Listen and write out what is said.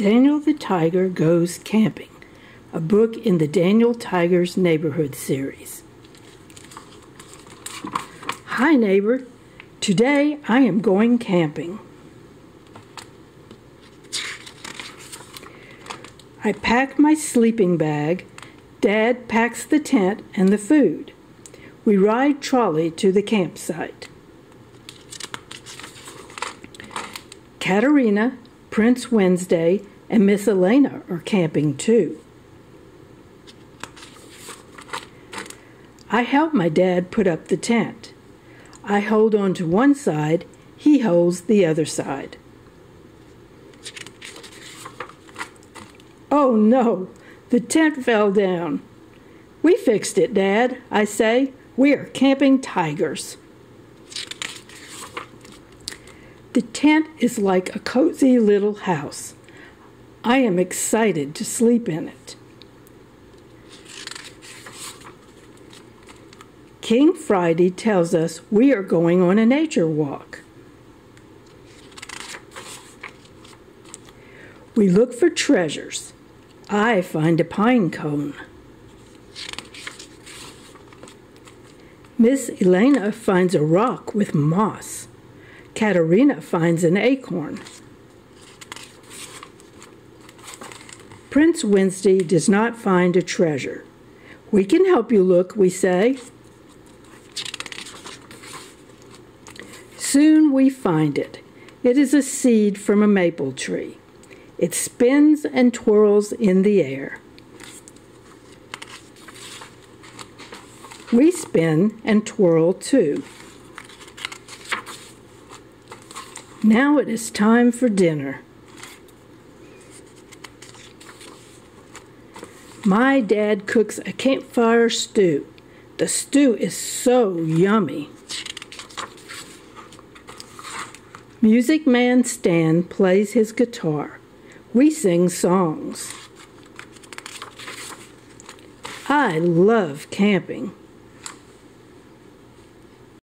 Daniel the Tiger Goes Camping, a book in the Daniel Tiger's Neighborhood series. Hi, neighbor. Today I am going camping. I pack my sleeping bag. Dad packs the tent and the food. We ride trolley to the campsite. Katerina, Prince Wednesday, and Miss Elaina are camping too. I help my dad put up the tent. I hold on to one side, he holds the other side. Oh no, the tent fell down. We fixed it, Dad, I say. We are camping tigers. The tent is like a cozy little house. I am excited to sleep in it. King Friday tells us we are going on a nature walk. We look for treasures. I find a pine cone. Miss Elaina finds a rock with moss. Katerina finds an acorn. Prince Wednesday does not find a treasure. We can help you look, we say. Soon we find it. It is a seed from a maple tree. It spins and twirls in the air. We spin and twirl too. Now it is time for dinner. My dad cooks a campfire stew. The stew is so yummy. Music Man Stan plays his guitar. We sing songs. I love camping.